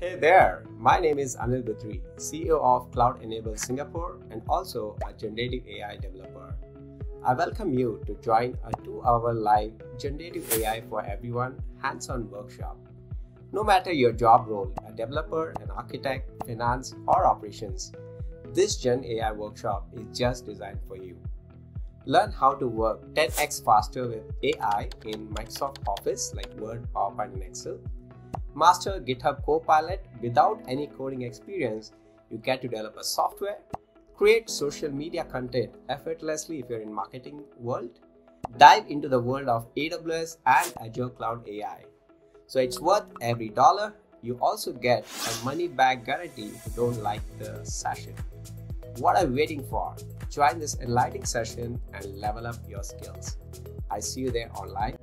Hey there, my name is Anil Bhatri, CEO of Cloud Enabled Singapore and also a generative AI developer. I welcome you to join a two hour live generative AI for everyone hands on workshop. No matter your job role, a developer, an architect, finance, or operations, this Gen AI workshop is just designed for you. Learn how to work 10x faster with AI in Microsoft Office like Word, PowerPoint, and Excel master GitHub Copilot without any coding experience, you get to develop a software, create social media content effortlessly if you're in marketing world, dive into the world of AWS and Azure Cloud AI. So it's worth every dollar. You also get a money back guarantee if you don't like the session. What are you waiting for? Join this enlightening session and level up your skills. I see you there online.